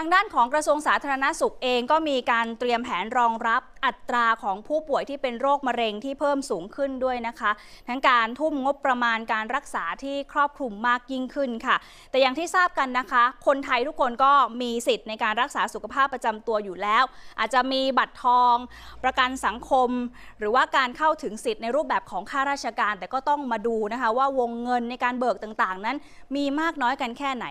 ทางด้านของกระทรวงสาธารณสุขเองก็มีการเตรียมแผนรองรับอัตราของผู้ป่วยที่เป็นโรคมะเร็งที่เพิ่มสูงขึ้นด้วยนะคะ ทั้งการทุ่มงบประมาณการรักษาที่ครอบคลุมมากยิ่งขึ้นค่ะ แต่อย่างที่ทราบกันนะคะ คนไทยทุกคนก็มีสิทธิ์ในการรักษาสุขภาพประจำตัวอยู่แล้ว อาจจะมีบัตรทอง ประกันสังคม หรือว่าการเข้าถึงสิทธิ์ในรูปแบบของข้าราชการ แต่ก็ต้องมาดูนะคะว่าวงเงินในการเบิกต่างๆ นั้น มีมากน้อยกันแค่ไหน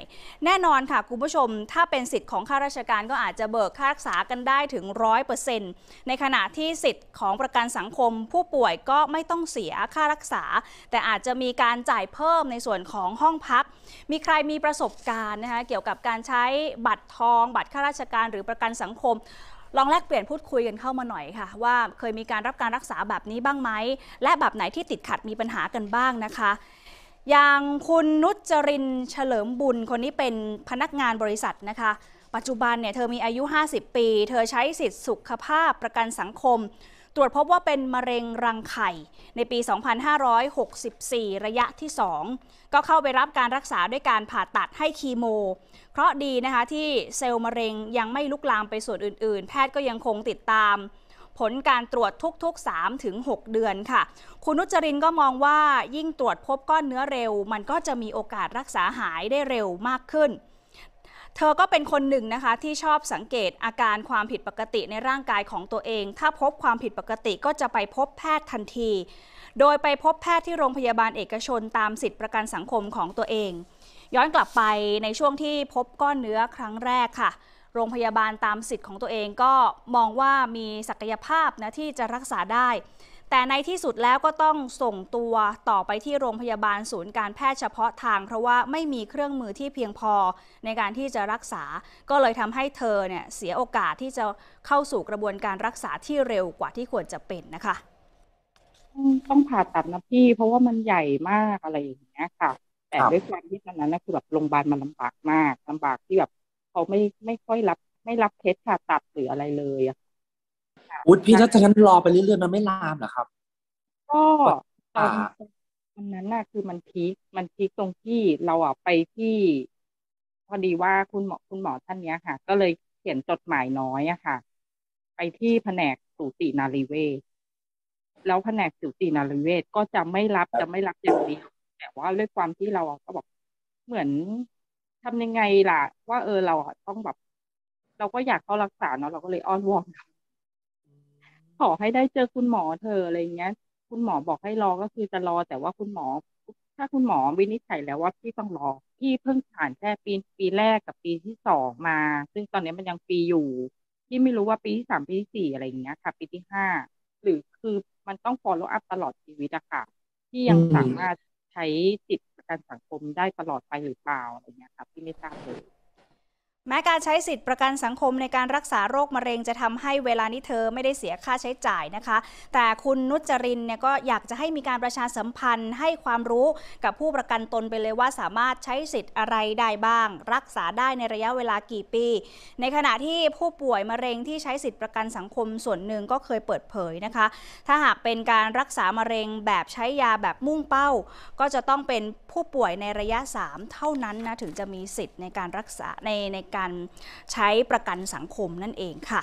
แน่นอนค่ะคุณผู้ชม ถ้าเป็นสิทธิ์ของข้าราชการก็อาจจะเบิกค่ารักษากันได้ถึงร้อยเปอร์เซ็นต์ในขณะที่สิทธิ์ของประกันสังคม ผู้ป่วยก็ไม่ต้องเสียค่ารักษา แต่อาจจะมีการจ่ายเพิ่มในส่วนของห้องพัก มีใครมีประสบการณ์นะคะเกี่ยวกับการใช้บัตรทอง บัตรข้าราชการหรือประกันสังคมลองแลกเปลี่ยนพูดคุยกันเข้ามาหน่อยค่ะ ว่าเคยมีการรับการรักษาแบบนี้บ้างไหม และแบบไหนที่ติดขัดมีปัญหากันบ้างนะคะ อย่างคุณนุชจรินเฉลิมบุญคนนี้เป็นพนักงานบริษัทนะคะ ปัจจุบันเนี่ยเธอมีอายุ 50 ปี เธอใช้สิทธิสุขภาพประกันสังคม ตรวจพบว่าเป็นมะเร็งรังไข่ ในปี 2564 ระยะที่ 2 ก็เข้าไปรับการรักษาด้วยการผ่าตัดให้คีโม เพราะดีนะคะที่เซลล์มะเร็งยังไม่ลุกลามไปส่วนอื่น ๆ แพทย์ก็ยังคงติดตามผลการตรวจทุกๆ 3 ถึง 6 เดือนค่ะ คุณนุจรินก็มองว่ายิ่งตรวจพบก้อนเนื้อเร็ว มันก็จะมีโอกาสรักษาหายได้เร็วมากขึ้น เธอก็เป็นคนหนึ่งนะคะที่ชอบสังเกตอาการความผิดปกติในร่างกายของตัวเอง ถ้าพบความผิดปกติก็จะไปพบแพทย์ทันที โดยไปพบแพทย์ที่โรงพยาบาลเอกชนตามสิทธิประกันสังคมของตัวเอง ย้อนกลับไปในช่วงที่พบก้อนเนื้อครั้งแรกค่ะ โรงพยาบาลตามสิทธิ์ของตัวเองก็มองว่ามีศักยภาพนะที่จะรักษาได้ แต่ในที่สุดแล้วก็ต้องส่งตัวต่อไปที่โรงพยาบาลศูนย์การแพทย์เฉพาะทาง เพราะว่าไม่มีเครื่องมือที่เพียงพอในการที่จะรักษา ก็เลยทำให้เธอเนี่ยเสียโอกาสที่จะเข้าสู่กระบวนการรักษาที่เร็วกว่าที่ควรจะเป็นนะคะ ต้องผ่าตัดนะพี่ เพราะว่ามันใหญ่มากอะไรอย่างเงี้ยค่ะ แต่ด้วยความที่ตอนนั้นนะคือแบบโรงพยาบาลมันลำบากมากลำบากที่แบบเขาไม่ไม่ค่อยรับไม่รับเคสผ่าตัดหรืออะไรเลยอะ อุ๊ยพี่ถ้าจะงั้นรอไปเรื่อยๆมันไม่ลามเหรอครับ ก็ตอนอ่าตอนนั้นน่ะคือมันพีคมันพีคตรงที่เราอะไปที่ พอดีว่าคุณหมอคุณหมอท่านเนี้ยค่ะ ก็เลยเขียนจดหมายน้อยอะค่ะ ไปที่แผนกสูตินารีเวชแล้วแผนกสูตินารีเวชก็จะไม่รับจะไม่รับอย่างเดียวแต่ว่าด้วยความที่เราอะก็บอกเหมือนทำยังไงล่ะ ว่าเออเราอะต้องแบบ เราก็อยากเข้ารักษาเนาะเราก็เลยอ้อนวอนข อให้ได้เจอคุณหมอเธอะอะไรเงี้ย คุณหมอบอกให้รอก็คือจะรอ แต่ว่าคุณหมอ ถ้าคุณหมอวินิจฉัยแล้วว่าพี่ต้องรอพี่เพิ่งผ่านแค่ปีปีแรกกับปีที่สองมา ซึ่งตอนนี้มันยังปีอยู่พี่ไม่รู้ว่าปีที่สามปีที่สี่อะไรอย่างเงี้ยค่ะ ปีที่ห้าหรือคือมันต้อง follow up ตลอดชีวิตอะค่ะ ที่ยังอืมสามารถใช้สิทธิประกันสังคมได้ตลอดไปหรือเปล่าอะไรเงี้ยค่ะพี่ไม่ทราบเลย แม้การใช้สิทธิประกันสังคมในการรักษาโรคมะเร็งจะทำให้เวลานี้เธอไม่ได้เสียค่าใช้จ่ายนะคะ แต่คุณนุจรินเนี่ยก็อยากจะให้มีการประชาสัมพันธ์ให้ความรู้กับผู้ประกันตนไปเลยว่าสามารถใช้สิทธิ์อะไรได้บ้าง รักษาได้ในระยะเวลากี่ปี ในขณะที่ผู้ป่วยมะเร็งที่ใช้สิทธิประกันสังคมส่วนหนึ่งก็เคยเปิดเผยนะคะ ถ้าหากเป็นการรักษามะเร็งแบบใช้ยาแบบมุ่งเป้า ก็จะต้องเป็นผู้ป่วยในระยะ 3 เท่านั้นนะถึงจะมีสิทธิ์ในการรักษาในในการการใช้ประกันสังคมนั่นเองค่ะ